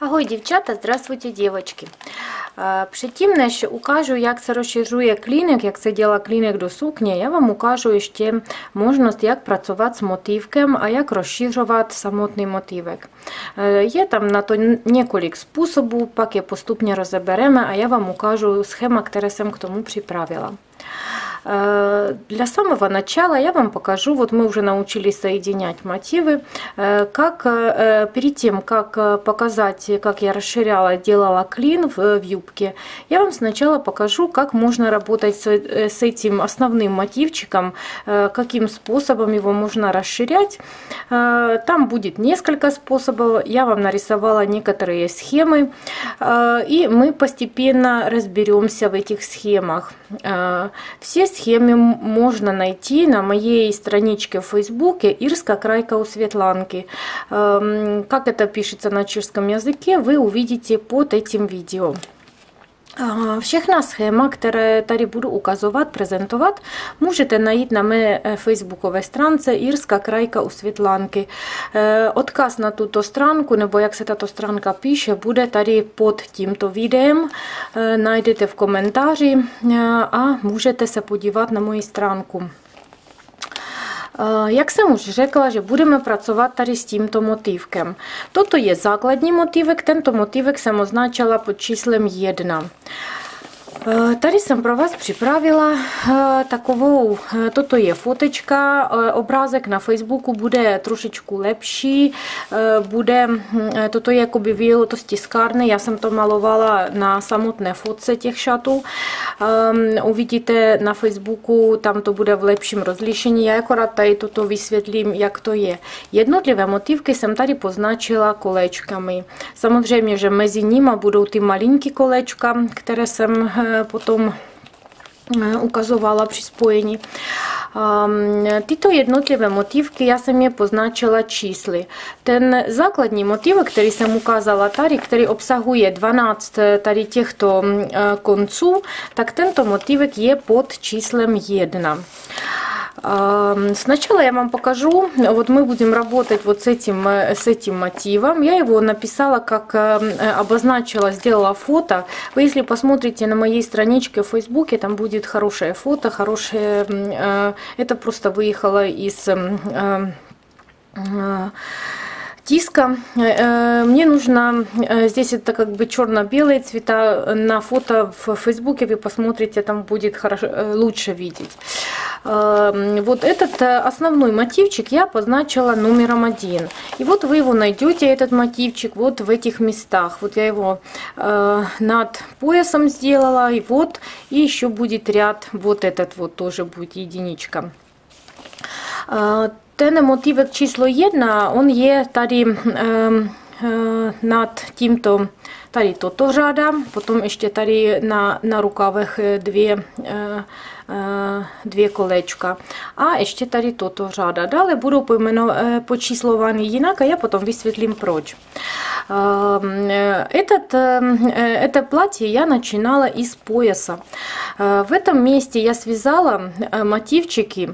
Ahoj дівчата, здравствуйте дівчатки. Předtím, než ukážu, jak se rozšiřuje klínek, jak se dělá klínek do sukně, já vám ukážu ještě možnost, jak pracovat s motívkem a jak rozšiřovat samotný motívek. Je tam na to několik způsobů, pak je postupně rozebereme a já vám ukážu schéma, které jsem k tomu připravila. Э, Для самого начала я вам покажу, вот мы уже научились соединять мотивы, э, как э, перед тем, как показать, как я расширяла, делала клин в, в юбке, я вам сначала покажу, как можно работать с, с этим основным мотивчиком, каким способом его можно расширять. Там будет несколько способов, я вам нарисовала некоторые схемы, и мы постепенно разберемся в этих схемах. Все схемы можно найти на моей страничке в Фейсбуке Ирска Крайка у Светланки. Эм, как это пишется на чешском языке, вы увидите под этим видео. Všechna schéma, které tady budu ukazovat, prezentovat, můžete najít na mé eh, facebookové stránce Jirská krajka u Světlánky. Eh, odkaz na tuto stránku, nebo jak se tato stránka píše, bude tady pod tímto videem. Eh, najdete v komentáři a můžete se podívat na moji stránku. Jak jsem už řekla, že budeme pracovat tady s tímto motivkem. Toto je základní motivek, tento motivek jsem označila pod číslem 1. Eh, tady jsem pro vás připravila eh, takovou, eh, toto je fotečka, obrázek na Facebooku bude trošičku lepší, bude, hm, toto je jakoby vyjelo to z tiskárny, já jsem to malovala na samotné fotce těch šatů, uvidíte na Facebooku, tam to bude v lepším rozlišení, já akorát tady toto vysvětlím, jak to je. Jednotlivé motivky jsem tady poznačila kolečkami. Samozřejmě, že mezi nimi budou ty malinký kolečka, které jsem potom eh, ukazovala při spojení. Tyto jednotlivé motivky, já jsem je poznačila čísly. Ten základní motiv, který jsem ukázala tady, který obsahuje 12 eh, tady těchto mm, eh, konců, tak tento motivek je pod číslem 1. Сначала я вам покажу, вот мы будем работать вот с этим, э, с этим мотивом. Я его написала, как э, обозначила, сделала фото. Вы если посмотрите на моей страничке в Фейсбуке, там будет хорошее фото, хорошее... Э, это просто выехало из тиска. Мне нужно, здесь это как бы черно-белые цвета, на фото в Фейсбуке вы посмотрите, там будет хорошо, лучше видеть. Эм, вот этот э, основной мотивчик я позначила номером один. И вот вы его найдете, этот мотивчик, вот в этих местах. Вот я его э, над поясом сделала, и вот, и еще будет ряд, вот этот вот тоже будет единичка. Ten motivek číslo jedna, on je tady nad tímto, tady toto řáda, potom ještě tady na, na rukavech dvě dvě kolečka. A ještě tady toto řáda. Dále budou pojmeno, počíslovány jinak a já potom vysvětlím proč. Этот, это платье я начинала из пояса. В этом месте я связала мотивчики.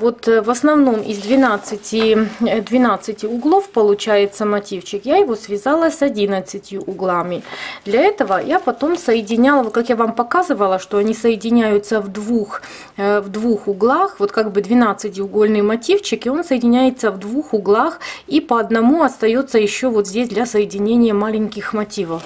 Вот в основном из 12, 12 углов получается мотивчик. Я его связала с 11 углами. Для этого я потом соединяла, как я вам показывала, что они соединяются в двух, в двух углах. Вот как бы 12-угольный мотивчик, и он соединяется в двух углах. И по одному остается еще вот здесь для соединения маленьких мотивов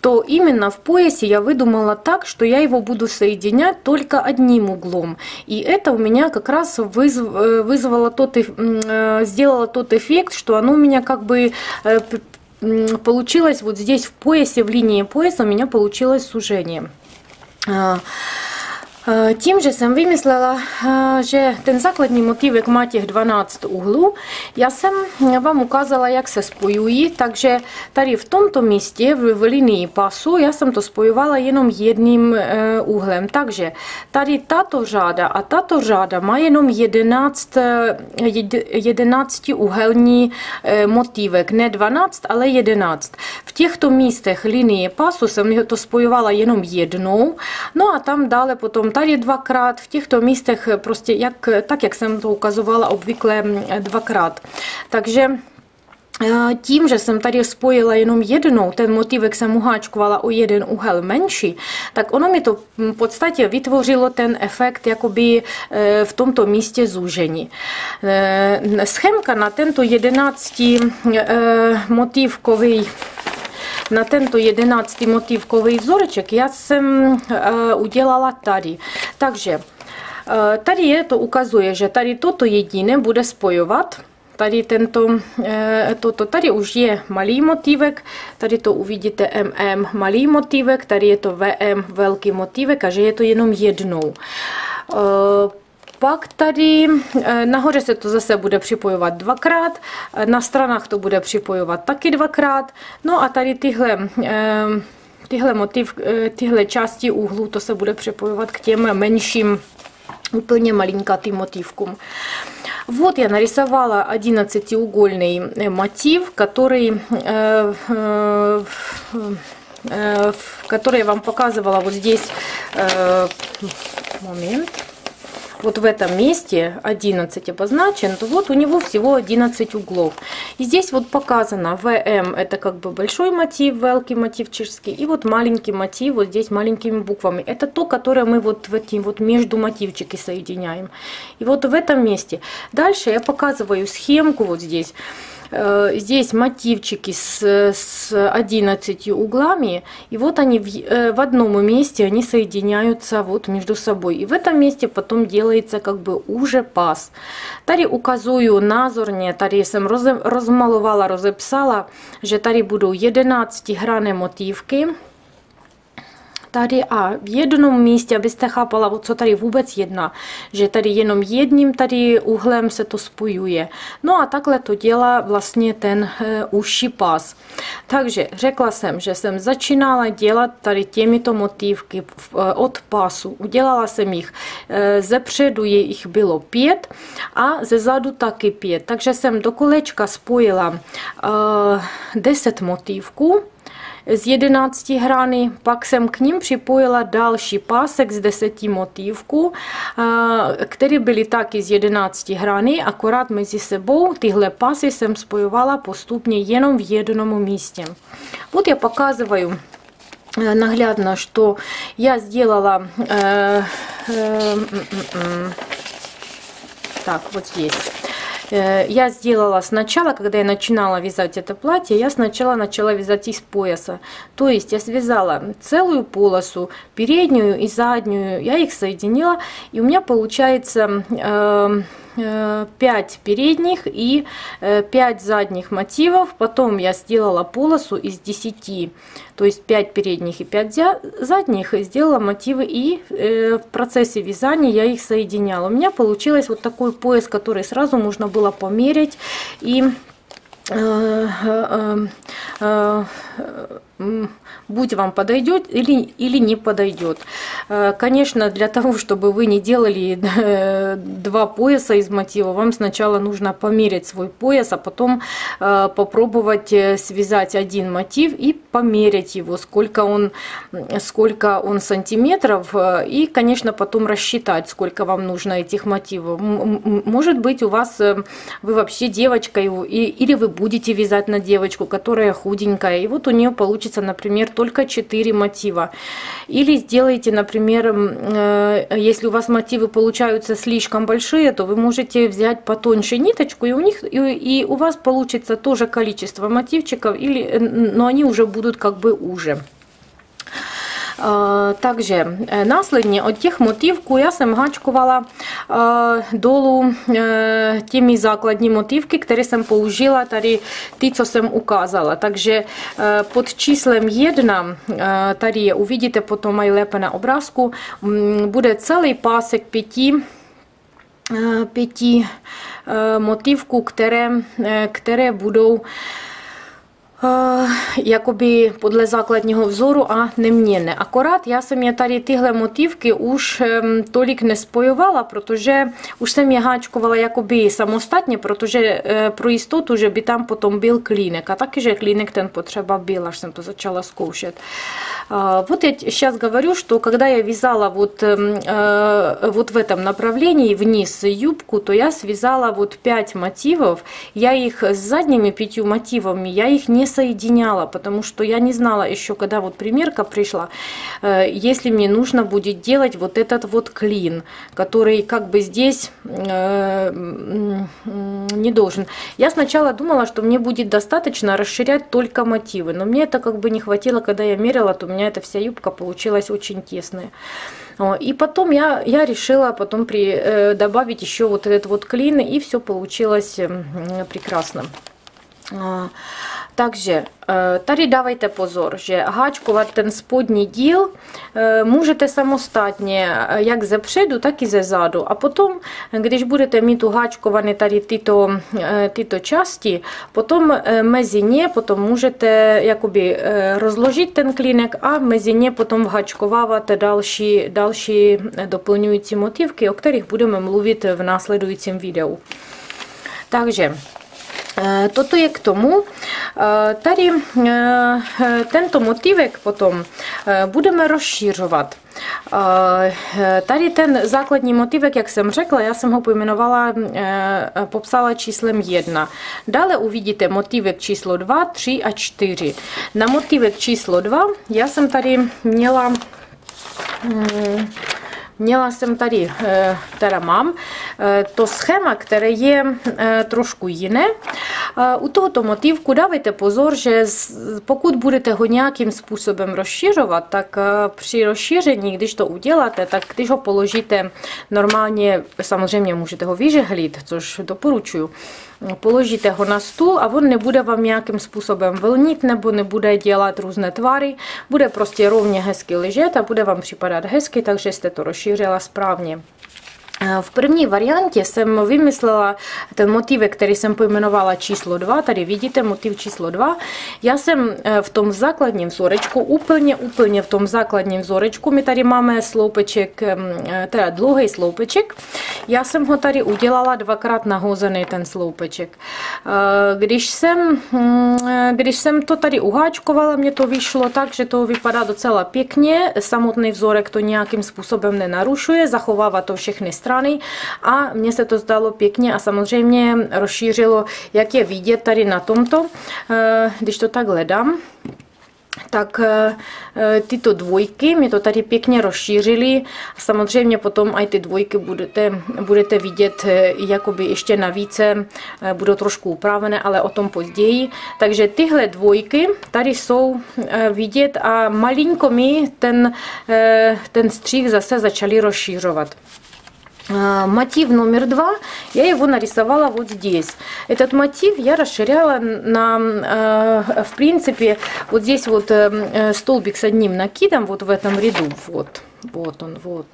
то именно в поясе я выдумала так, что я его буду соединять только одним углом. И это у меня как раз вызв, э, вызвало тот, э, сделало тот эффект, что оно у меня как бы э, получилось вот здесь в поясе, в линии пояса у меня получилось сужение. Tím, že jsem vymyslela, že ten základní motivek má těch 12 úhlů, já jsem vám ukázala, jak se spojují, takže tady v tomto místě, v, v linii pasu, já jsem to spojovala jenom jedním úhlem. Takže tady tato řáda a tato řáda má jenom 11, 11 úhelní motivek, ne 12, ale 11. V těchto místech linie pasu jsem to spojovala jenom jednou, no a tam dále potom tady dvakrát, v těchto místech prostě jak, tak, jak jsem to ukazovala obvykle dvakrát. Takže tím, že jsem tady spojila jenom jednou, ten motivek jsem uháčkovala o jeden úhel menší, tak ono mi to v podstatě vytvořilo ten efekt jakoby v tomto místě zúžení. Schémka na tento jedenácti motivkový na tento jedenáctý motivkový vzoreček já jsem udělala tady. Takže tady je to ukazuje, že tady toto jediné bude spojovat tady tento, toto, tady už je malý motivek, tady to uvidíte MM malý motivek, tady je to VM velký motivek a že je to jenom jednou. Pak tady nahoře se to zase bude připojovat dvakrát, na stranách to bude připojovat taky dvakrát, no a tady tyhle tyhle, motiv, tyhle části úhlu to se bude připojovat k těm menším úplně malinkatým motivkům. Вот я нарисовала 11-угольный мотив, который, э, э, э, который я вам показывала вот здесь. Э, момент Вот в этом месте 11 обозначен, то вот у него всего 11 углов. И здесь вот показано ВМ, это как бы большой мотив, велкий мотив чешский, и вот маленький мотив вот здесь маленькими буквами. Это то, которое мы вот в эти вот между мотивчики соединяем. И вот в этом месте. Дальше я показываю схемку вот здесь. Э, здесь мотивчики с, с 11 углами, и вот они в, э, в одном месте, они соединяются вот между собой. И в этом месте потом делается как бы уже пас. Tady ukazuju názorně, tady jsem roze, rozmalovala, rozepsala, že tady budou 11 hrané motívky, tady a v jednom místě, abyste chápala, o co tady vůbec jedná, že tady jenom jedním tady úhlem se to spojuje. No a takhle to dělá vlastně ten uh, uši pas. Takže řekla jsem, že jsem začínala dělat tady těmito motivky uh, od pasu. Udělala jsem jich, uh, ze předu jich bylo pět a ze zadu taky pět. Takže jsem do kolečka spojila uh, deset motivků z 11 hrany, pak jsem k ním připojila další pásek z 10 motivků, které byly taky z 11 hrany, akorát mezi sebou tyhle pásy jsem spojovala postupně jenom v jednom místě. Вот я показываю наглядно, что я сделала э, э, э, так вот здесь Э, Я сделала сначала, когда я начинала вязать это платье, я сначала начала вязать из пояса. То есть я связала целую полосу, переднюю и заднюю, я их соединила, и у меня получается э, 5 передних и 5 задних мотивов. Потом я сделала полосу из 10, то есть 5 передних и 5 задних, сделала мотивы. И э, в процессе вязания я их соединяла. У меня получилось вот такой пояс, который сразу можно было померить и э, э, будь вам подойдет или, или не подойдет. Э, конечно, для того, чтобы вы не делали э, два пояса из мотива, вам сначала нужно померить свой пояс, а потом э, попробовать связать один мотив и померить его, сколько он, сколько он сантиметров, и, конечно, потом рассчитать, сколько вам нужно этих мотивов. Может быть, у вас, вы вообще девочка, или вы будете вязать на девочку, которая худенькая, и вот у нее получится, например, только 4 мотива. Или сделайте, например, э, если у вас мотивы получаются слишком большие, то вы можете взять потоньше ниточку, и у них и, и у вас получится тоже количество мотивчиков, или, но они уже будут как бы уже. Takže následně od těch motivků já jsem háčkovala dolů těmi základní motivky, které jsem použila tady, ty, co jsem ukázala. Takže pod číslem 1, tady je uvidíte potom mají lépe na obrázku, bude celý pásek pěti pěti motivků, které, které budou já jsem je tady tyhle motivky už tolik nespojovala, protože už jsem je háčkovala jakoby samostatně, protože pro jistotu, že by tam potom byl klínek. A taky, že klínek ten potřeba byl, až jsem to začala zkoušet. Вот я сейчас говорю, что когда я вязала в этом направлении вниз юбку, то я связала вот 5 мотивов. Я их с задними пятью мотивами, я их не соединяла, потому что я не знала еще, когда вот примерка пришла, э, если мне нужно будет делать вот этот вот клин, который как бы здесь э, не должен. Я сначала думала, что мне будет достаточно расширять только мотивы, но мне это как бы не хватило, когда я мерила, то у меня эта вся юбка получилась очень тесная. И потом я, я решила потом при, э, добавить еще вот этот вот клин, и все получилось прекрасно. Takže tady dávejte pozor, že háčkovat ten spodní díl můžete samostatně jak ze předu, tak i ze zádu. A potom, když budete mít uháčkované tady tyto, tyto části, potom mezi ně potom můžete jakoby rozložit ten klínek a mezi ně potom vháčkovávat další, další doplňující motivky, o kterých budeme mluvit v následujícím videu. Takže Toto je k tomu. Tady tento motivek potom budeme rozšířovat. Tady ten základní motivek, jak jsem řekla, já jsem ho pojmenovala, popsala číslem 1. Dále uvidíte motivek číslo 2, 3 a 4. Na motivek číslo 2 já jsem tady měla Měla jsem tady, eh, teda mám, eh, to schéma, které je eh, trošku jiné. U tohoto motivku dávejte pozor, že pokud budete ho nějakým způsobem rozšiřovat, tak při rozšíření, když to uděláte, tak když ho položíte normálně, samozřejmě můžete ho vyžehlit, což doporučuju, položíte ho na stůl a on nebude vám nějakým způsobem vlnit nebo nebude dělat různé tvary, bude prostě rovně hezky ležet a bude vám připadat hezky, takže jste to rozšířila správně. V první variantě jsem vymyslela ten motiv, který jsem pojmenovala číslo 2. Tady vidíte motiv číslo 2. Já jsem eh, v tom základním vzorečku, úplně, úplně v tom základním vzorečku, my tady máme sloupeček, eh, teda dlouhý sloupeček. Já jsem ho tady udělala dvakrát nahozený ten sloupeček. Eh, když jsem, hm, když jsem to tady uháčkovala, mě to vyšlo tak, že to vypadá docela pěkně. Samotný vzorek to nějakým způsobem nenarušuje, zachovává to všechny strany strany a mně se to zdalo pěkně a samozřejmě rozšířilo, jak je vidět tady na tomto, eh, když to tak hledám tak eh, tyto dvojky mi to tady pěkně rozšířily. Samozřejmě potom i ty dvojky budete, budete vidět eh, jakoby ještě navíce, budou trošku upravené, ale o tom později. Takže tyhle dvojky tady jsou vidět a malinko mi ten, ten střih zase začali rozšířovat. Мотив номер два, я его нарисовала вот здесь. Этот мотив я расширяла на, в принципе, вот здесь вот столбик с одним накидом, вот в этом ряду, вот, вот он, вот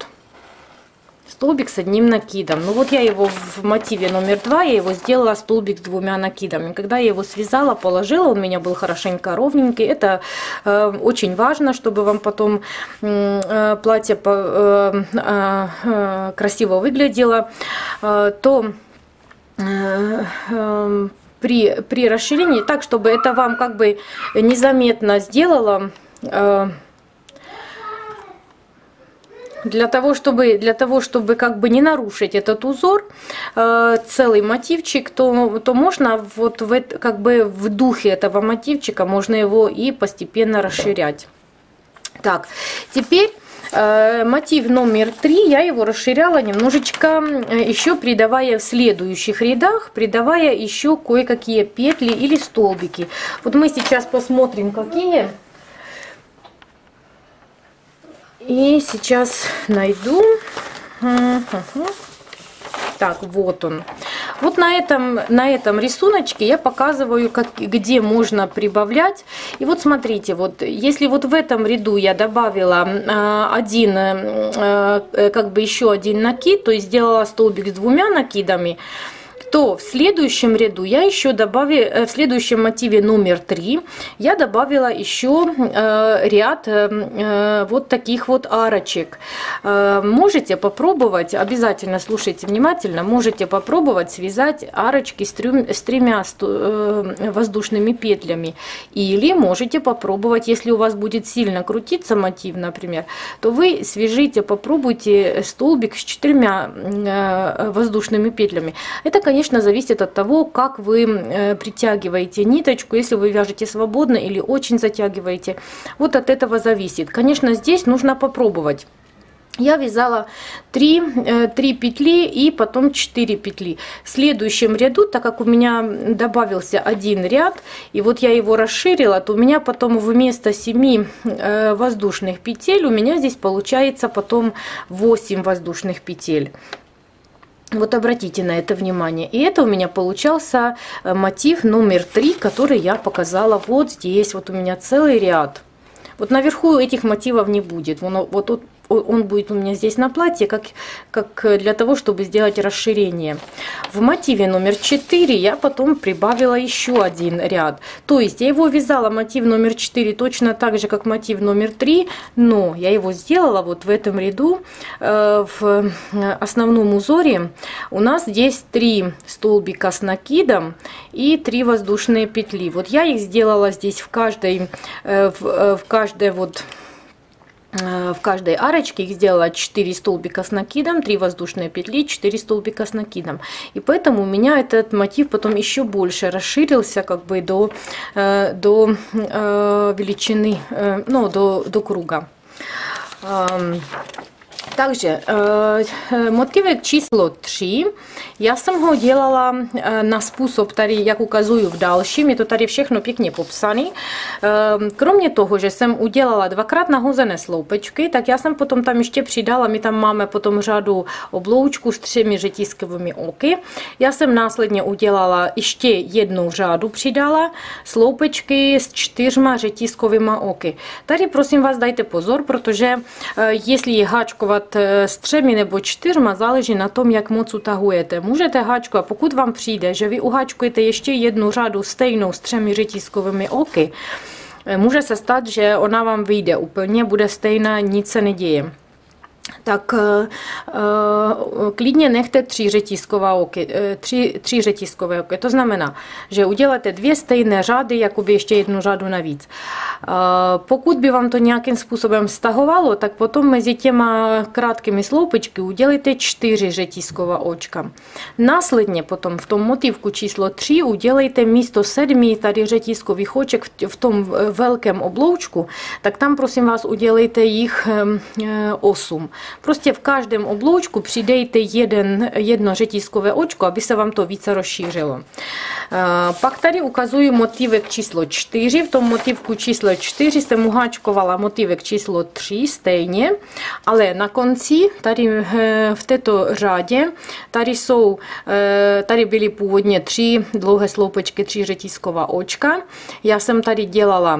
столбик с одним накидом. Ну вот я его в мотиве номер два, я его сделала столбик с двумя накидами. Когда я его связала, положила, он у меня был хорошенько ровненький. Это э, очень важно, чтобы вам потом э, платье по, э, э, э, красиво выглядело. Э, то э, э, при, при расширении, так, чтобы это вам как бы незаметно сделало э, для того, чтобы, для того, чтобы как бы не нарушить этот узор, э, целый мотивчик, то, то можно вот в, как бы в духе этого мотивчика, можно его и постепенно расширять. Так, теперь э, мотив номер три, я его расширяла немножечко, еще придавая в следующих рядах, придавая еще кое-какие петли или столбики. Вот мы сейчас посмотрим, какие И сейчас найду. Так, вот он. Вот на этом, на этом рисуночке я показываю, как, где можно прибавлять. И вот смотрите, вот если вот в этом ряду я добавила э, один, э, как бы еще один накид, то есть сделала столбик с двумя накидами, то в следующем ряду я еще добавила, э, в следующем мотиве номер 3 я добавила еще э, ряд э, вот таких вот арочек. Можете попробовать, обязательно слушайте внимательно, можете попробовать связать арочки с, трем, с тремя воздушными петлями. Или можете попробовать, если у вас будет сильно крутиться мотив, например, то вы свяжите, попробуйте столбик с четырьмя воздушными петлями. Это, конечно, зависит от того, как вы э, притягиваете ниточку, если вы вяжете свободно или очень затягиваете. Вот от этого зависит. Конечно, здесь нужно попробовать. Я вязала 3, 3 э, петли и потом 4 петли. В следующем ряду, так как у меня добавился один ряд, и вот я его расширила, то у меня потом вместо 7 э, воздушных петель, у меня здесь получается потом 8 воздушных петель. Вот обратите на это внимание. И это у меня получался э, мотив номер три, который я показала вот здесь. Вот у меня целый ряд. Вот наверху этих мотивов не будет. Вот, вот он будет у меня здесь на платье, как, как для того, чтобы сделать расширение. В мотиве номер 4 я потом прибавила еще один ряд. То есть я его вязала мотив номер 4 точно так же, как мотив номер 3, но я его сделала вот в этом ряду, э, в основном узоре. У нас здесь 3 столбика с накидом и 3 воздушные петли. Вот я их сделала здесь в каждой, э, в, э, в каждой вот Э, в каждой арочке их сделала 4 столбика с накидом, 3 воздушные петли, 4 столбика с накидом. И поэтому у меня этот мотив потом еще больше расширился как бы до, э, до э, величины, ну, до, до круга. Takže motivek číslo 3, já jsem ho dělala na způsob tady, jak ukazuju v dalším, je to tady všechno pěkně popsané. Kromě toho, že jsem udělala dvakrát nahozené sloupečky, tak já jsem potom tam ještě přidala, my tam máme potom řadu obloučku s třemi řetízkovými oky. Já jsem následně udělala ještě jednu řádu přidala, sloupečky s čtyřma řetízkovými oky. Tady prosím vás dajte pozor, protože jestli je háčkovat z e, třemi nebo čtyřma záleží na tom, jak moc utahujete. Můžete háčkovat, pokud vám přijde, že vy uháčkujete ještě jednu řadu stejnou s třemi řetízkovými oky, e, může se stát, že ona vám vyjde úplně, bude stejná, nic se neděje tak uh, klidně nechte tři řetízková oky, tři, tři řetízkové oky. To znamená, že uděláte dvě stejné řády, jakoby ještě jednu řádu navíc. Uh, pokud by vám to nějakým způsobem stahovalo, tak potom mezi těma krátkými sloupečky udělejte čtyři řetízková očka. Následně potom v tom motivku číslo 3 udělejte místo sedmi tady řetízkových oček v tom velkém obloučku, tak tam prosím vás udělejte jich 8. Prostě v každém obloučku přidejte jeden, jedno řetízkové očko, aby se vám to více rozšířilo. Pak tady ukazuji motivek číslo 4. V tom motivku číslo 4 jsem uháčkovala motivek číslo 3 stejně, ale na konci, tady eh, v této řádě, tady jsou, eh, tady byly původně tři dlouhé sloupečky, tři řetízková očka. Já jsem tady dělala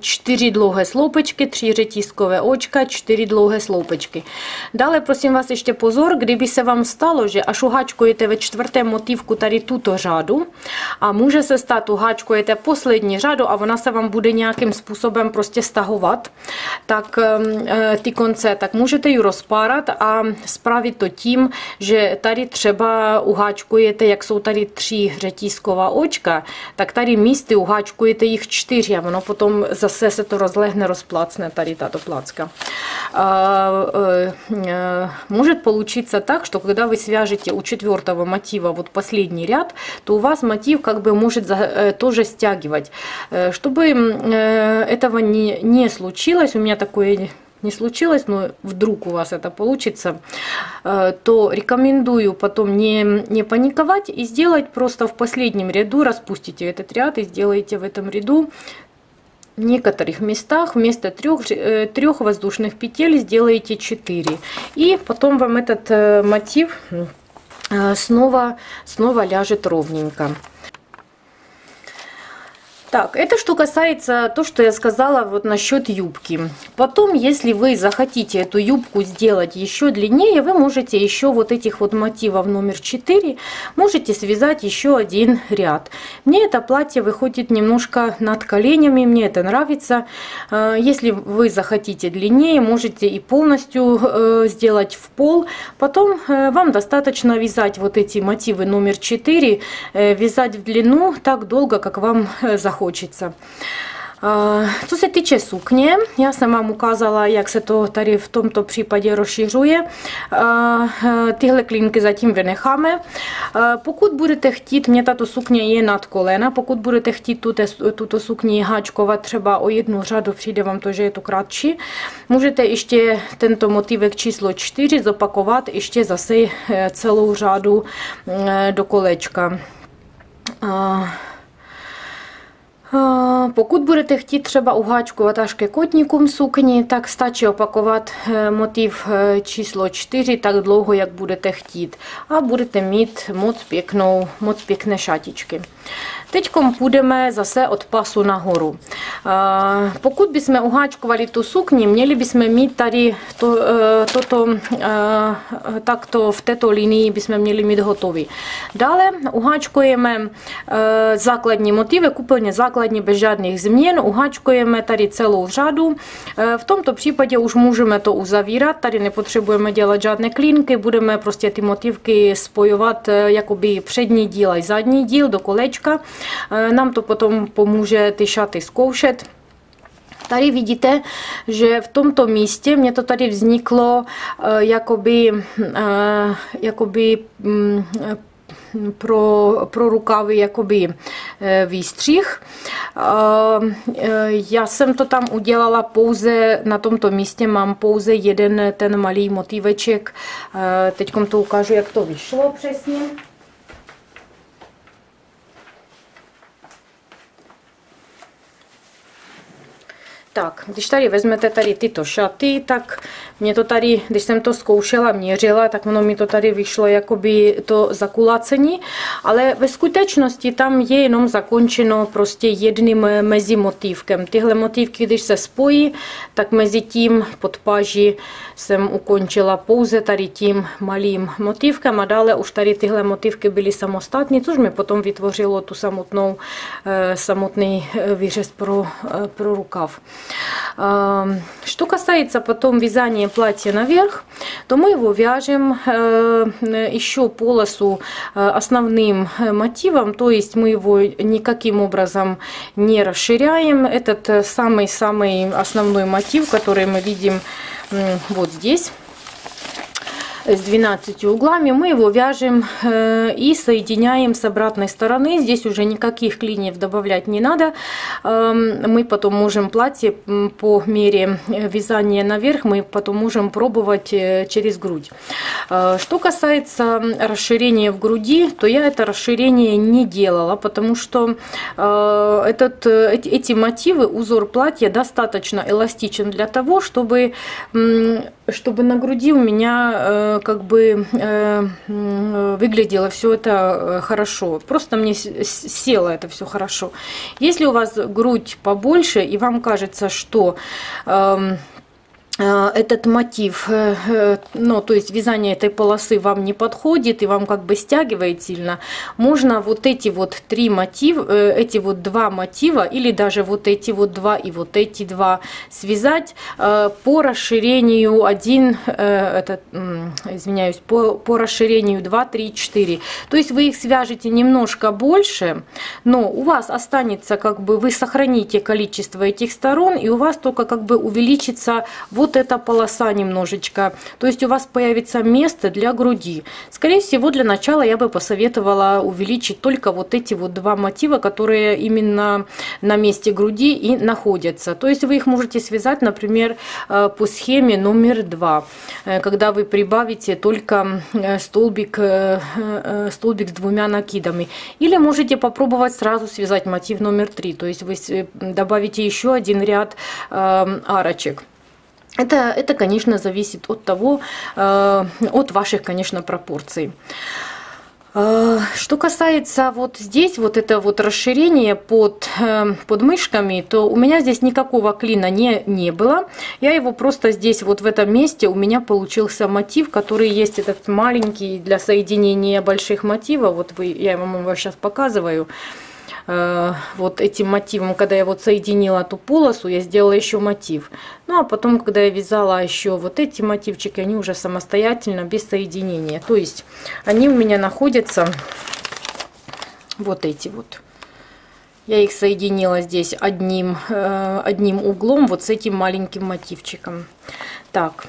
čtyři dlouhé sloupečky, tři řetízkové očka, čtyři dlouhé sloupečky. Dále prosím vás ještě pozor, kdyby se vám stalo, že až uháčkujete ve čtvrtém motivku tady tuto řádu a může se stát, uháčkujete poslední řádu a ona se vám bude nějakým způsobem prostě stahovat, tak e, ty konce, tak můžete ji rozpárat a spravit to tím, že tady třeba uháčkujete, jak jsou tady tři řetízková očka, tak tady místy uháčkujete jich čtyři a ono potom zase se to rozlehne, rozplácne tady tato placka. Может получиться так, что когда вы свяжете у четвертого мотива вот последний ряд, то у вас мотив как бы может тоже стягивать. Чтобы этого не, не случилось, у меня такое не случилось, но вдруг у вас это получится, э, то рекомендую потом не, не паниковать и сделать просто в последнем ряду, распустите этот ряд и сделайте в этом ряду в некоторых местах вместо трех, э, трех воздушных петель сделаете 4. И потом вам этот э, мотив снова, снова ляжет ровненько. Так, это что касается то, что я сказала вот насчет юбки. Потом, если вы захотите эту юбку сделать еще длиннее, вы можете еще вот этих вот мотивов номер 4, можете связать еще один ряд. Мне это платье выходит немножко над коленями, мне это нравится. Э, если вы захотите длиннее, можете и полностью э, сделать в пол. Потом э, вам достаточно вязать вот эти мотивы номер 4, вязать в длину так долго, как вам захочется хочеться. Co se týče sukně, já jsem vám ukázala, jak se to tady v tomto případě rozšiřuje. Tyhle klínky zatím vynecháme. Pokud budete chtít, mě tato sukně je nad kolena, pokud budete chtít tuto, tuto sukni háčkovat třeba o jednu řadu, přijde vám to, že je to krátší, můžete ještě tento motivek číslo 4 zopakovat ještě zase celou řádu do kolečka. Pokud Покут будете хотіти, треба угачкувати гачку ватажки сукні, так стачі опакувати мотив число 4 так довго, як будете хотіти. А будете міти моц пікну, моць пікне шатічки. Teď půjdeme zase od pasu nahoru. Pokud bychom uháčkovali tu sukni, měli bychom mít tady to, e, toto, e, takto v této linii bychom měli mít hotový. Dále uháčkujeme e, základní motivy, úplně základní bez žádných změn, uháčkujeme tady celou řadu. V tomto případě už můžeme to uzavírat, tady nepotřebujeme dělat žádné klínky, budeme prostě ty motivky spojovat jakoby přední díl a zadní díl do kolečka. Eh, nám to potom pomůže ty šaty zkoušet. Tady vidíte, že v tomto místě mě to tady vzniklo eh, jakoby, eh, jakoby mm, pro, pro rukávy jakoby výstřih. Já jsem to tam udělala pouze, na tomto místě mám pouze jeden ten malý motiveček. Teď to ukážu, jak to vyšlo přesně. Tak, když tady vezmete tady tyto šaty, tak mě to tady, když jsem to zkoušela, měřila, tak ono mi to tady vyšlo jakoby to zakulácení, ale ve skutečnosti tam je jenom zakončeno prostě jedným mezi motívkem. Tyhle motívky, když se spojí, tak mezi tím pod páži jsem ukončila pouze tady tím malým motívkem a dále už tady tyhle motívky byly samostatní, což mi potom vytvořilo tu samotnou, eh, samotný eh, výřez pro, eh, pro rukav. Что касается потом вязания платья наверх, то мы его вяжем еще полосу основным мотивом, то есть мы его никаким образом не расширяем. Этот самый-самый основной мотив, который мы видим вот здесь с 12 углами. Мы его вяжем э, и соединяем с обратной стороны. Здесь уже никаких клиньев добавлять не надо. Эм, мы потом можем платье по мере вязания наверх, мы потом можем пробовать э, через грудь. Э, что касается расширения в груди, то я это расширение не делала, потому что этот, эти мотивы, узор платья достаточно эластичен для того, чтобы, чтобы на груди у меня как бы э, выглядело все это э, хорошо. Просто мне село это все хорошо. Если у вас грудь побольше, и вам кажется, что э, Э, этот мотив, э, э, ну, то есть вязание этой полосы вам не подходит и вам как бы стягивает сильно, можно вот эти вот три мотива, эти вот два мотива или даже вот эти вот два и вот эти два связать по расширению 1, это, извиняюсь, по, по расширению 2, 3, 4. То есть вы их свяжете немножко больше, но у вас останется как бы, вы сохраните количество этих сторон и у вас только как бы увеличится вот вот эта полоса немножечко. То есть у вас появится место для груди. Скорее всего, для начала я бы посоветовала увеличить только вот эти вот два мотива, которые именно на месте груди и находятся. То есть вы их можете связать, например, э, по схеме номер два, э, когда вы прибавите только э, столбик, столбик с двумя накидами. Или можете попробовать сразу связать мотив номер три, то есть вы добавите еще один ряд арочек. Это, это, конечно, зависит от того, э, от ваших, конечно, пропорций. Что касается вот здесь, вот это вот расширение под, эм, под мышками, то у меня здесь никакого клина не, не было. Я его просто здесь, вот в этом месте, у меня получился мотив, который есть этот маленький для соединения больших мотивов. Вот вы, я вам его сейчас показываю. Э, вот этим мотивом, когда я вот соединила ту полосу, я сделала еще мотив. Ну а потом, когда я вязала еще вот эти мотивчики, они уже самостоятельно, без соединения. То есть они у меня находятся, вот эти вот. Я их соединила здесь одним, э, одним углом, вот с этим маленьким мотивчиком. Так,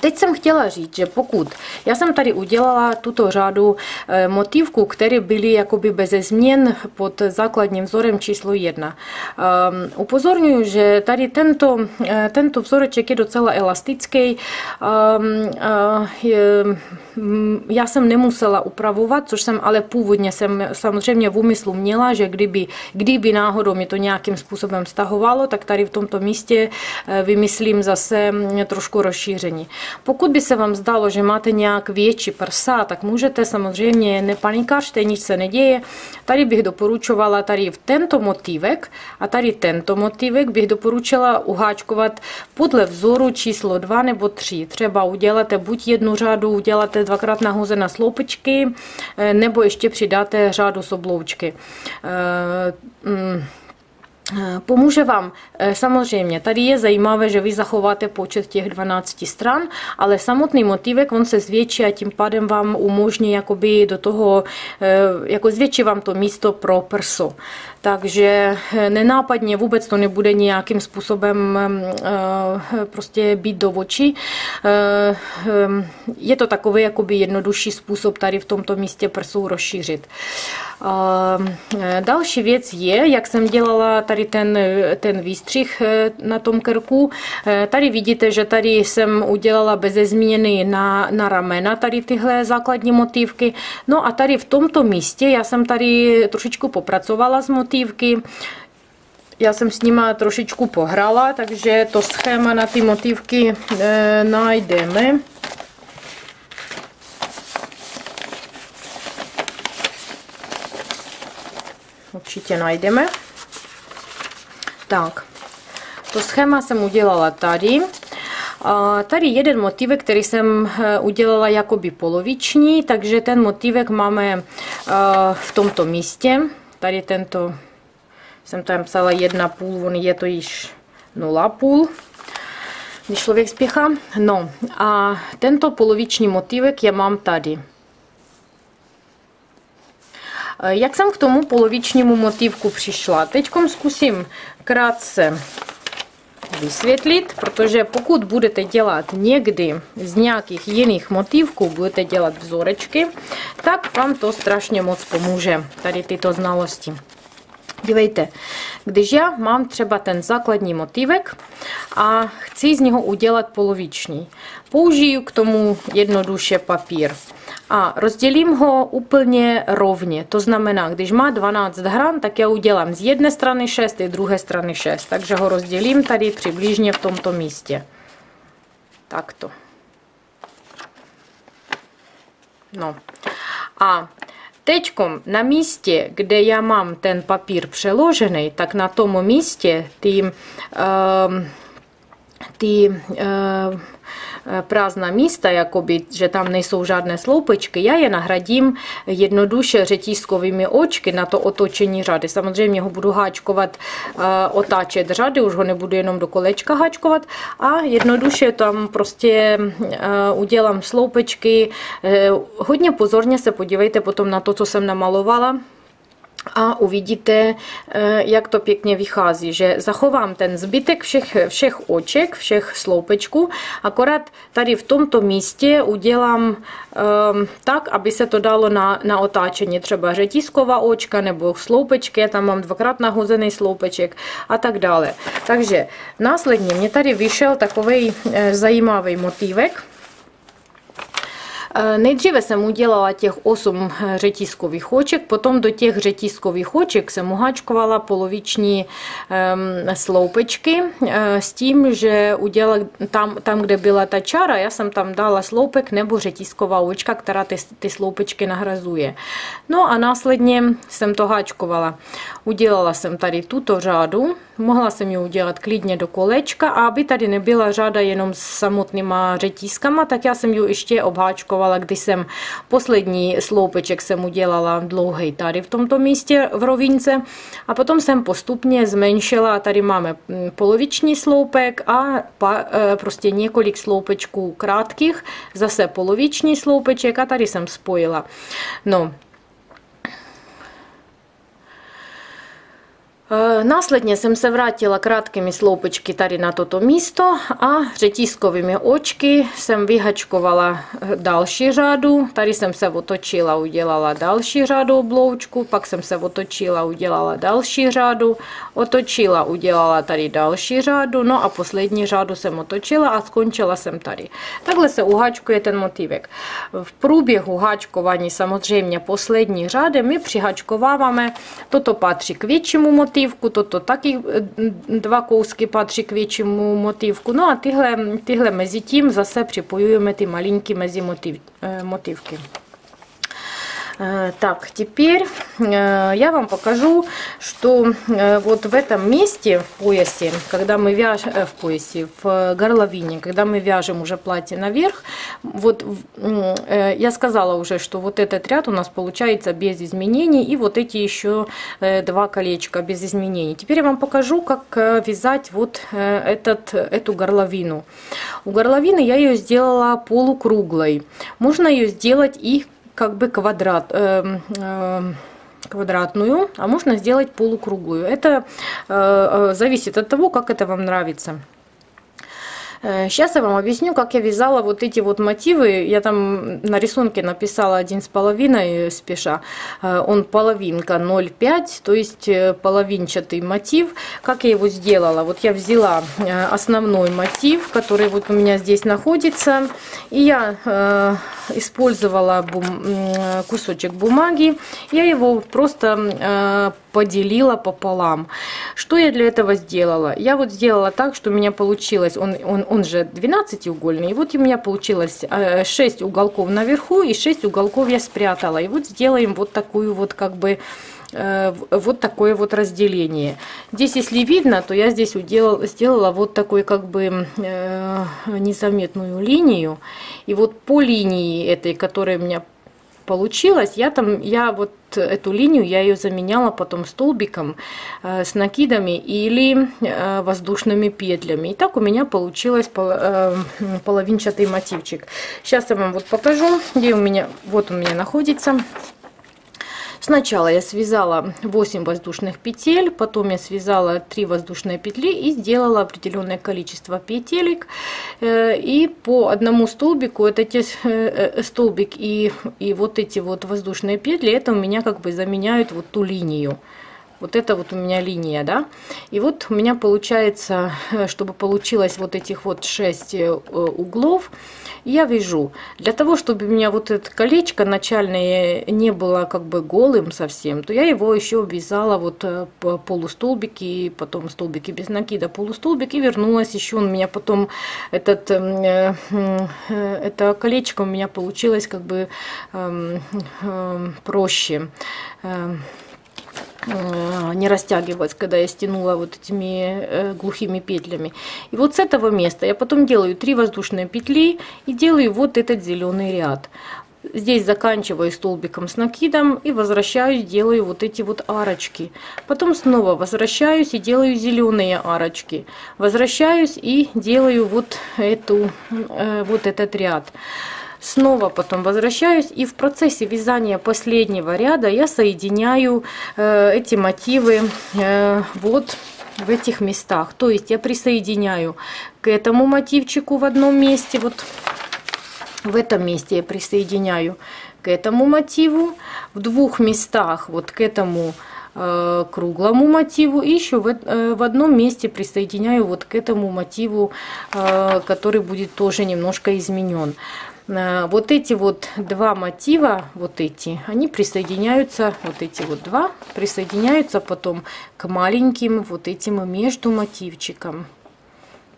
Teď jsem chtěla říct, že pokud já jsem tady udělala tuto řádu e, motivků, které byly jakoby bez změn pod základním vzorem číslo 1. Ehm, upozorňuji, že tady tento, e, tento vzoreček je docela elastický. Ehm, já jsem nemusela upravovat, což jsem ale původně jsem samozřejmě v úmyslu měla, že kdyby, kdyby náhodou mi to nějakým způsobem stahovalo, tak tady v tomto místě vymyslím zase trošku rozšíření vyjádření. Pokud by se vám zdalo, že máte nějak větší prsa, tak můžete samozřejmě nepanikařte, nic se neděje. Tady bych doporučovala tady v tento motivek a tady tento motivek bych doporučila uháčkovat podle vzoru číslo 2 nebo 3. Třeba uděláte buď jednu řádu, uděláte dvakrát nahozené sloupečky, eh, nebo ještě přidáte řádu s obloučky. Eh, mm, pomůže vám eh, samozřejmě, tady je zajímavé, že vy zachováte počet těch 12 stran, ale samotný motivek, on se zvětší a tím pádem vám umožní jakoby do toho, eh, jako zvětší vám to místo pro prso. Takže nenápadně vůbec to nebude nějakým způsobem prostě být do očí. Je to takový jakoby jednodušší způsob tady v tomto místě prsou rozšířit. Další věc je, jak jsem dělala tady ten, ten výstřih eh, na tom krku. Eh, tady vidíte, že tady jsem udělala bez změny na, na ramena tady tyhle základní motivky. No a tady v tomto místě já jsem tady trošičku popracovala s motivky. Já jsem s nima trošičku pohrala, takže to schéma na ty motivky e, najdeme. Určitě najdeme. Tak, to schéma jsem udělala tady. Tady jeden motivek, který jsem eh, udělala jakoby poloviční, takže ten motivek máme eh, v tomto místě. Tady tento, jsem tam psala jedna půl, on je to již nula půl když člověk spěchá. No a tento poloviční motivek já mám tady. Eh, jak jsem k tomu polovičnímu motivku přišla? Teď zkusím krátce vysvětlit, protože pokud budete dělat někdy z nějakých jiných motivků, budete dělat vzorečky, tak vám to strašně moc pomůže, tady tyto znalosti. Dívejte, když já mám třeba ten základní motivek a chci z něho udělat poloviční, použiju k tomu jednoduše papír a rozdělím ho úplně rovně. To znamená, když má 12 hran, tak já udělám z jedné strany 6 i druhé strany 6. Takže ho rozdělím tady přibližně v tomto místě. Takto. No. A Teď na místě, kde já mám ten papír přeložený, tak na tom místě ty, uh, ty uh, Eh, prázdná místa, jakoby, že tam nejsou žádné sloupečky, já je nahradím jednoduše řetízkovými očky na to otočení řady. Samozřejmě ho budu háčkovat, eh, otáčet řady, už ho nebudu jenom do kolečka háčkovat a jednoduše tam prostě eh, udělám sloupečky. Hodně pozorně se podívejte potom na to, co jsem namalovala, a uvidíte, eh, jak to pěkně vychází, že zachovám ten zbytek všech, všech oček, všech sloupečků, akorát tady v tomto místě udělám um, tak, aby se to dalo na, na otáčení, třeba řetízková očka nebo sloupečky, já tam mám dvakrát nahozený sloupeček a tak dále. Takže následně mě tady vyšel takový e, zajímavý motívek, Nejdříve jsem udělala těch 8 řetízkových oček, potom do těch řetízkových oček jsem uháčkovala poloviční sloupečky s tím, že udělala tam, tam, kde byla ta čára, já jsem tam dala sloupek nebo řetízková očka, která ty, ty sloupečky nahrazuje. No a následně jsem to háčkovala. Udělala jsem tady tuto řádu, mohla jsem ji udělat klidně do kolečka a aby tady nebyla řáda jenom s samotnýma řetízkama, tak já jsem ji ještě obháčkovala, když jsem poslední sloupeček jsem udělala dlouhý tady v tomto místě v rovince a potom jsem postupně zmenšila, tady máme mm, poloviční sloupek a pa, e, prostě několik sloupečků krátkých, zase poloviční sloupeček a tady jsem spojila. No, následně jsem se vrátila krátkými sloupečky tady na toto místo a řetízkovými očky jsem vyhačkovala další řádu. Tady jsem se otočila, udělala další řádu obloučku, pak jsem se otočila, udělala další řádu, otočila, udělala tady další řádu, no a poslední řádu jsem otočila a skončila jsem tady. Takhle se uháčkuje ten motivek. V průběhu háčkování samozřejmě poslední řádem my přiháčkováváme, toto patří k většímu motivu, motivku, toto taky e, dva kousky patří k většímu motivku. No a tyhle, tyhle mezi tím zase připojujeme ty malinké mezi motiv, e, motivky. Э, так, теперь э, я вам покажу, что э, вот в этом месте, в поясе, когда мы вяжем, в поясе, в горловине, когда мы вяжем уже платье наверх, вот я сказала уже, что вот этот ряд у нас получается без изменений, и вот эти еще два колечка без изменений. Теперь я вам покажу, как вязать вот этот, эту горловину. У горловины я ее сделала полукруглой. Можно ее сделать и как бы квадрат, э, э, квадратную, а можно сделать полукруглую. Это э, э зависит от того, как это вам нравится. Сейчас э, я вам объясню, как я вязала вот эти вот мотивы. Я там на рисунке написала один с половиной спеша. Э, он половинка 0,5, то есть э, половинчатый мотив. Как я его сделала? Вот я взяла основной мотив, который вот у меня здесь находится. И я использовала бум, кусочек бумаги. Я его просто поделила пополам. Что я для этого сделала? Я вот сделала так, что у меня получилось, он, он, он же 12-угольный, и вот у меня получилось 6 э, уголков наверху и 6 уголков я спрятала. И вот сделаем вот такую вот как бы э, вот такое вот разделение. Здесь, если видно, то я здесь уделала, сделала вот такой как бы э, незаметную линию. И вот по линии этой, которая у меня получилось, я там, я вот эту линию, я ее заменяла потом столбиком э, с накидами или э, воздушными петлями. И так у меня получилось пол, э, половинчатый мотивчик. Сейчас я вам вот покажу, где у меня, вот у меня находится. Сначала я связала 8 воздушных петель, потом я связала 3 воздушные петли и сделала определенное количество петелек. Э, и по одному столбику, это те э, э, столбик и, и вот эти вот воздушные петли, это у меня как бы заменяют вот ту линию. Вот это вот у меня линия, да. И вот у меня получается, чтобы получилось вот этих вот 6 углов, я вяжу. Для того, чтобы у меня вот это колечко начальное не было как бы голым совсем, то я его еще вязала вот э, по полустолбики, потом столбики без накида, полустолбик и вернулась еще. У меня потом этот, эм, э, э, это колечко у меня получилось как бы э, э, проще. Э, не растягивалась, когда я стянула вот этими э, глухими петлями. И вот с этого места я потом делаю 3 воздушные петли и делаю вот этот зеленый ряд. Здесь заканчиваю столбиком с накидом и возвращаюсь, делаю вот эти вот арочки. Потом снова возвращаюсь и делаю зеленые арочки. Возвращаюсь и делаю вот, эту, э, вот этот ряд. Снова потом возвращаюсь и в процессе вязания последнего ряда я соединяю э, эти мотивы э, вот в этих местах. То есть я присоединяю к этому мотивчику в одном месте, вот в этом месте я присоединяю к этому мотиву, в двух местах вот к этому э, круглому мотиву и еще в, э, в одном месте присоединяю вот к этому мотиву, э, который будет тоже немножко изменен. Э, вот эти вот два мотива, вот эти, они присоединяются, вот эти вот два, присоединяются потом к маленьким вот этим между мотивчиком.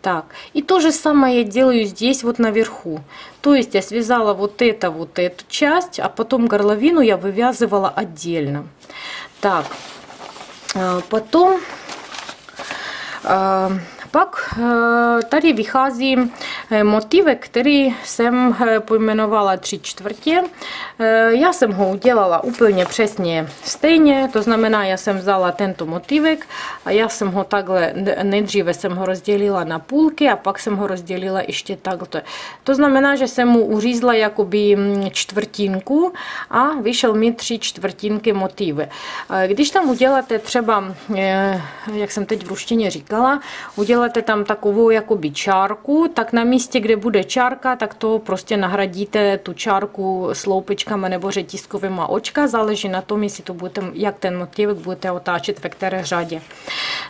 Так, и то же самое я делаю здесь вот наверху. То есть я связала вот это, вот эту часть, а потом горловину я вывязывала отдельно. Так, э, потом э, pak tady vychází motiv, který jsem pojmenovala tři čtvrtě. Já jsem ho udělala úplně přesně stejně, to znamená, já jsem vzala tento motivek a já jsem ho takhle, nejdříve jsem ho rozdělila na půlky a pak jsem ho rozdělila ještě takhle. To znamená, že jsem mu uřízla jakoby čtvrtinku a vyšel mi tři čtvrtinky motivy. Když tam uděláte třeba, jak jsem teď v ruštině říkala, uděláte uděláte tam takovou jakoby čárku, tak na místě, kde bude čárka, tak to prostě nahradíte tu čárku sloupečkama nebo řetiskovými očka, záleží na tom, jestli to budete, jak ten motivek budete otáčet ve které řadě.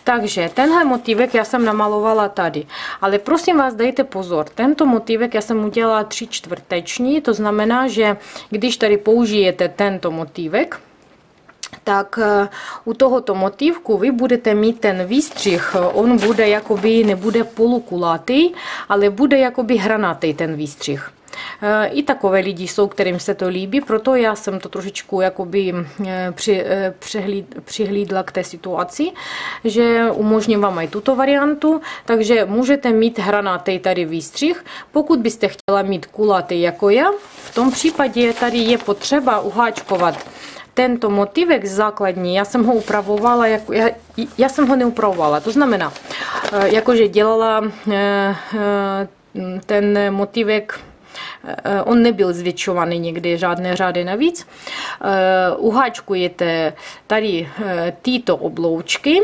Takže tenhle motivek já jsem namalovala tady, ale prosím vás dejte pozor, tento motivek já jsem udělala tři čtvrteční, to znamená, že když tady použijete tento motivek, tak eh, u tohoto motivku vy budete mít ten výstřih, on bude jakoby, nebude polukulatý, ale bude jakoby hranatý ten výstřih. Eh, I takové lidi jsou, kterým se to líbí, proto já jsem to trošičku jakoby eh, při, přihlíd, přihlídla k té situaci, že umožním vám i tuto variantu, takže můžete mít hranatý tady výstřih. Pokud byste chtěla mít kulatý jako já, v tom případě tady je potřeba uháčkovat Тento мотивик закладні, я сам його управувала, як я я сам його не управувала. То знамена, якось я делала ten motivek On nebyl zvětšovaný nikdy, žádné řády navíc. Uháčkujete tady tyto obloučky,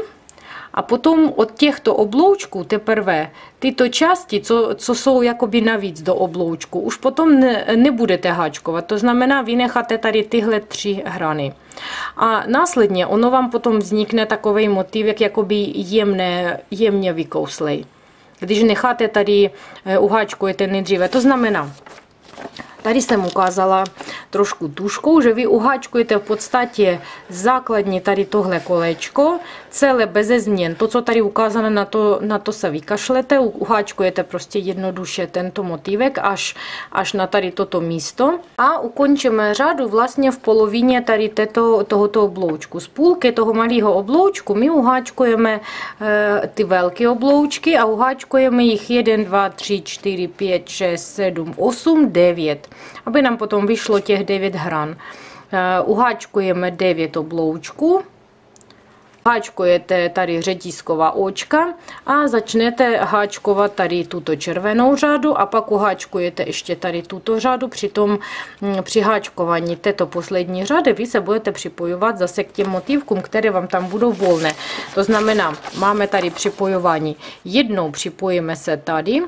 А потім от ті, хто обловчку тепер ве, ти то часті, це, це сов якоби навіць до обловчку, уж потім не, не будете гачкувати, то знамена ви нехате тарі тигле три грани. А наслідне, воно вам потім зникне таковий мотив, як якоби ємне, ємне вікоуслей. Když necháte tady, uháčkujete nejdříve, to znamená, Tady jsem ukázala trošku tuškou, že vy uháčkujete v podstatě základní tady tohle kolečko, celé beze změn. To, co tady ukázané, na to, na to se vykašlete, uháčkujete prostě jednoduše tento motivek až, až na tady toto místo a ukončíme řadu vlastně v polovině tady této, tohoto obloučku. Z půlky toho malého obloučku my uháčkujeme e, ty velké obloučky a uháčkujeme jich 1, 2, 3, 4, 5, 6, 7, 8, 9 aby nám potom vyšlo těch 9 hran. Eh, uháčkujeme 9 obloučků, háčkujete tady řetisková očka a začnete háčkovat tady tuto červenou řadu a pak uháčkujete ještě tady tuto řadu. Při tom hm, při háčkování této poslední řady vy se budete připojovat zase k těm motivkům, které vám tam budou volné. To znamená, máme tady připojování. Jednou připojíme se tady,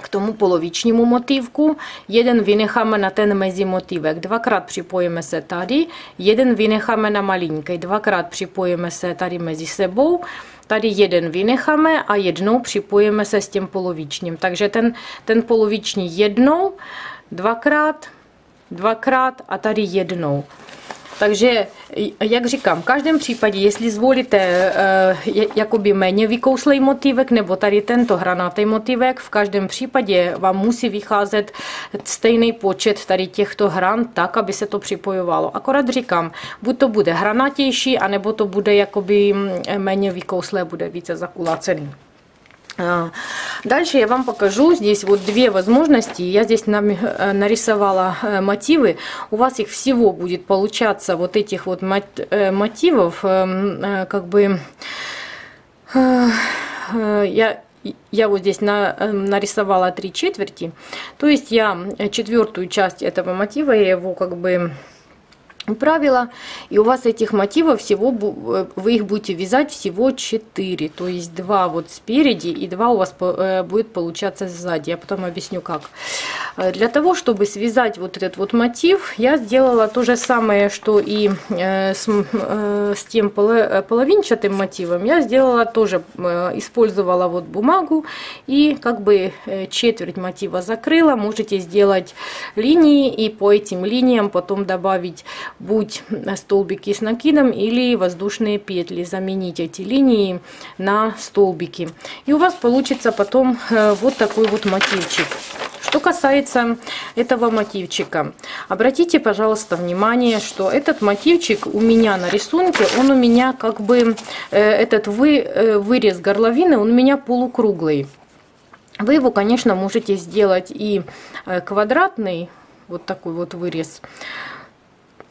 k tomu polovičnímu motivku, jeden vynecháme na ten mezimotivek, dvakrát připojíme se tady, jeden vynecháme na malinký, dvakrát připojíme se tady mezi sebou, tady jeden vynecháme a jednou připojíme se s tím polovičním. Takže ten, ten poloviční jednou, dvakrát, dvakrát a tady jednou. Takže, jak říkám, v každém případě, jestli zvolíte uh, jakoby méně vykouslej motivek nebo tady tento hranatý motivek, v každém případě vám musí vycházet stejný počet tady těchto hran tak, aby se to připojovalo. Akorát říkám, buď to bude hranatější, anebo to bude jakoby méně vykouslé, bude více zakulacený. Дальше я вам покажу здесь вот две возможности. Я здесь э, нарисовала э, мотивы. У вас их всего будет получаться вот этих вот э, мотивов, эм, как бы я я вот здесь на, эм, нарисовала три четверти. То есть я четвертую часть этого мотива, я его как бы правила, и у вас этих мотивов всего, э, вы их будете вязать всего 4, то есть 2 вот спереди и 2 у вас э, будет получаться сзади, я потом объясню как. Э, для того, чтобы связать вот этот вот мотив, я сделала то же самое, что и с, с тем половинчатым мотивом, я сделала тоже, использовала вот бумагу и как бы четверть мотива закрыла, можете сделать линии и по этим линиям потом добавить будь столбики с накидом или воздушные петли. Заменить эти линии на столбики. И у вас получится потом э, вот такой вот мотивчик. Что касается этого мотивчика, обратите, пожалуйста, внимание, что этот мотивчик у меня на рисунке, он у меня как бы, э, этот вы, э, вырез горловины, он у меня полукруглый. Вы его, конечно, можете сделать и квадратный, вот такой вот вырез.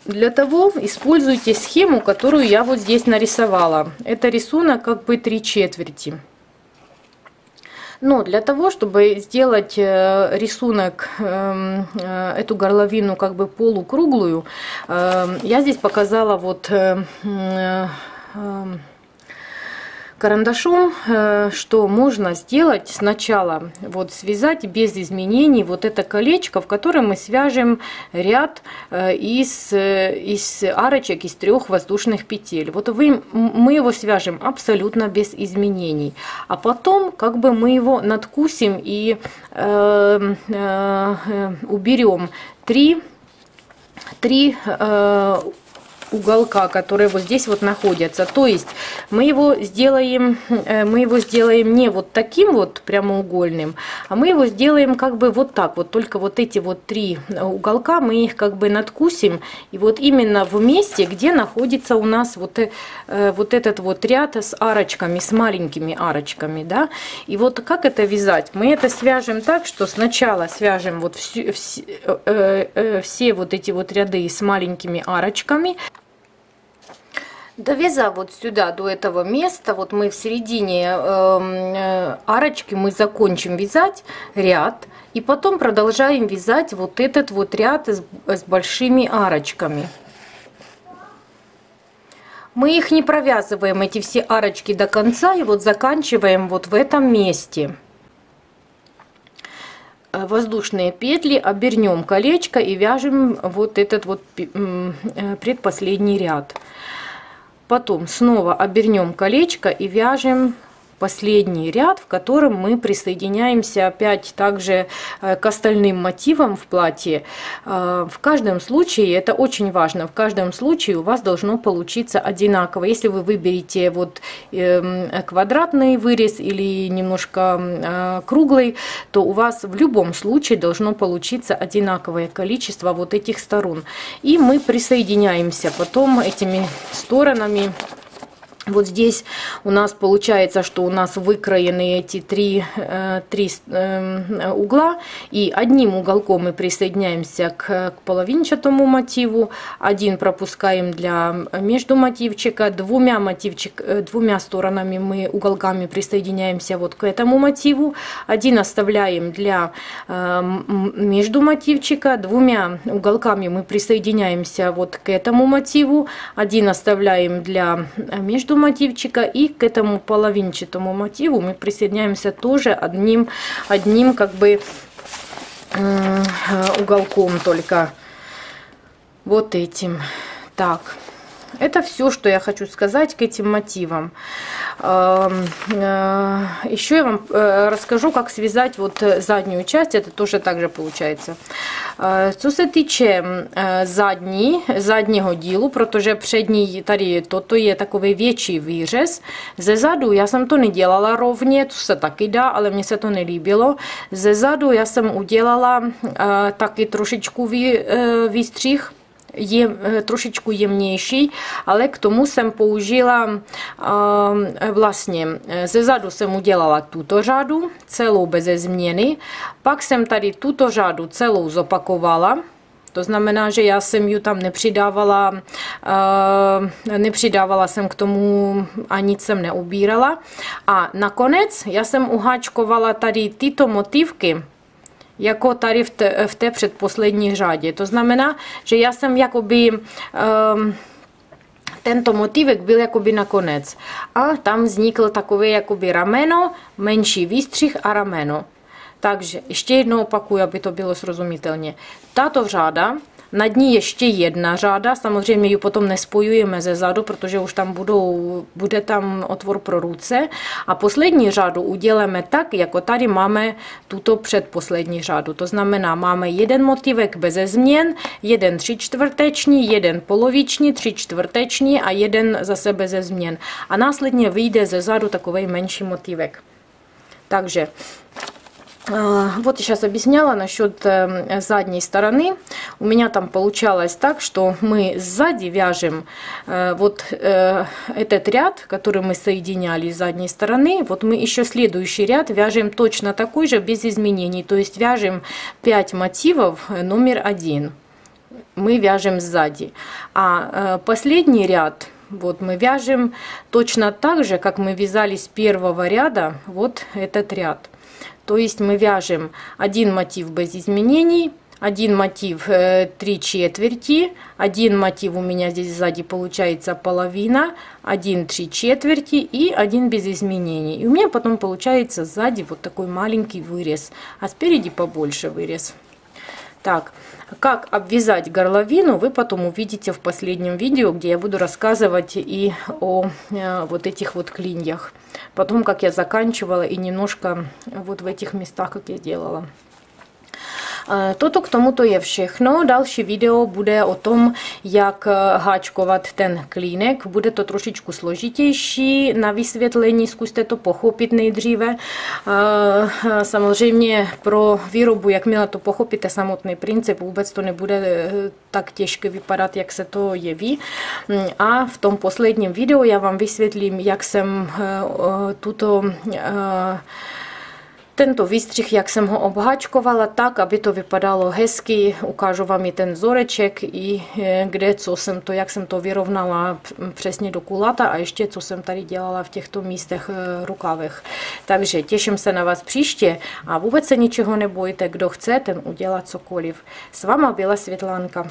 Для того используйте схему, которую я вот здесь нарисовала. Это рисунок как бы три четверти. Но для того, чтобы сделать э, рисунок, эм, э, эту горловину как бы полукруглую, эм, я здесь показала вот э, эм, карандашом, э, что можно сделать сначала, вот связать без изменений вот это колечко, в котором мы свяжем ряд э, из, э, из арочек, из трех воздушных петель. Вот вы, мы его свяжем абсолютно без изменений. А потом как бы мы его надкусим и э, э, уберем три, три э, уголка, которые вот здесь вот находятся. То есть мы его сделаем, э, мы его сделаем не вот таким вот прямоугольным, а мы его сделаем как бы вот так вот. Только вот эти вот три уголка мы их как бы надкусим. И вот именно в месте, где находится у нас вот, э, вот этот вот ряд с арочками, с маленькими арочками, да. И вот как это вязать? Мы это свяжем так, что сначала свяжем вот все, все, э, все вот эти вот ряды с маленькими арочками, Довязав вот сюда, до этого места, вот мы в середине эм, э, арочки, мы закончим вязать ряд. И потом продолжаем вязать вот этот вот ряд с, с большими арочками. Мы их не провязываем, эти все арочки до конца, и вот заканчиваем вот в этом месте. Э, воздушные петли, обернем колечко и вяжем вот этот вот э, предпоследний ряд. Потом снова обернем колечко и вяжем последний ряд, в котором мы присоединяемся опять также э, к остальным мотивам в платье. Э, в каждом случае, это очень важно, в каждом случае у вас должно получиться одинаково. Если вы выберете вот эм, квадратный вырез или немножко э, круглый, то у вас в любом случае должно получиться одинаковое количество вот этих сторон. И мы присоединяемся потом этими сторонами вот здесь у нас получается, что у нас выкроены эти три, э, три э, угла. И одним уголком мы присоединяемся к, к половинчатому мотиву. Один пропускаем для между мотивчика. Двумя, мотивчик, э, двумя сторонами мы уголками присоединяемся вот к этому мотиву. Один оставляем для между мотивчика. Двумя уголками мы присоединяемся вот к этому мотиву. Один оставляем для между мотивчика и к этому половинчатому мотиву мы присоединяемся тоже одним, одним как бы уголком только вот этим. Так. Это все, что я хочу сказать к этим мотивам. Эм, э, Еще я вам э, расскажу, как связать вот заднюю часть. Это тоже так же получается. Co se týče задní, заднього ділу, protože přední tady toto je takový větší výřez. Ze zadu já jsem to nedělala rovně, to se taky dá, ale mně se to nelíbilo. Ze zadu já jsem udělala taky trošičku výstřih, je trošičku jemnější, ale k tomu jsem použila vlastně ze zadu jsem udělala tuto řadu, celou bez změny, pak jsem tady tuto řadu celou zopakovala, to znamená, že já jsem ji tam nepřidávala, nepřidávala jsem k tomu a nic jsem neubírala. A nakonec já jsem uháčkovala tady tyto motivky, jako tady v té, v té předposlední řadě. To znamená, že já jsem jakoby um, tento motivek byl jakoby nakonec. A tam vznikl takové jakoby rameno, menší výstřih a rameno. Takže ještě jednou opakuju, aby to bylo srozumitelně. Tato řáda nad ní ještě jedna řáda, samozřejmě ji potom nespojujeme ze zadu, protože už tam budou, bude tam otvor pro ruce. A poslední řádu uděláme tak, jako tady máme tuto předposlední řádu. To znamená, máme jeden motivek bez změn, jeden tři čtvrteční, jeden poloviční, tři čtvrteční a jeden zase bez změn. A následně vyjde ze zadu takový menší motivek. Takže Вот я сейчас объясняла насчет задней стороны. У меня там получалось так, что мы сзади вяжем вот этот ряд, который мы соединяли с задней стороны. Вот мы еще следующий ряд вяжем точно такой же, без изменений. То есть вяжем 5 мотивов номер один. Мы вяжем сзади. А последний ряд вот мы вяжем точно так же, как мы вязали с первого ряда вот этот ряд. То есть мы вяжем один мотив без изменений, один мотив э, три четверти, один мотив у меня здесь сзади получается половина, один три четверти и один без изменений. И у меня потом получается сзади вот такой маленький вырез, а спереди побольше вырез. Так, как обвязать горловину, вы потом увидите в последнем видео, где я буду рассказывать и о э, вот этих вот клиньях. Потом, как я заканчивала и немножко вот в этих местах, как я делала. Toto k tomuto je všechno. Další video bude o tom, jak háčkovat ten klínek. Bude to trošičku složitější na vysvětlení, zkuste to pochopit nejdříve. Samozřejmě pro výrobu, jakmile to pochopíte samotný princip, vůbec to nebude tak těžké vypadat, jak se to jeví. A v tom posledním videu já vám vysvětlím, jak jsem tuto tento výstřih, jak jsem ho obháčkovala tak, aby to vypadalo hezky. Ukážu vám i ten vzoreček, i e, kde, co jsem to, jak jsem to vyrovnala přesně do kulata a ještě, co jsem tady dělala v těchto místech e, rukavech. Takže těším se na vás příště a vůbec se ničeho nebojte, kdo chce, ten udělat cokoliv. S váma byla Světlánka.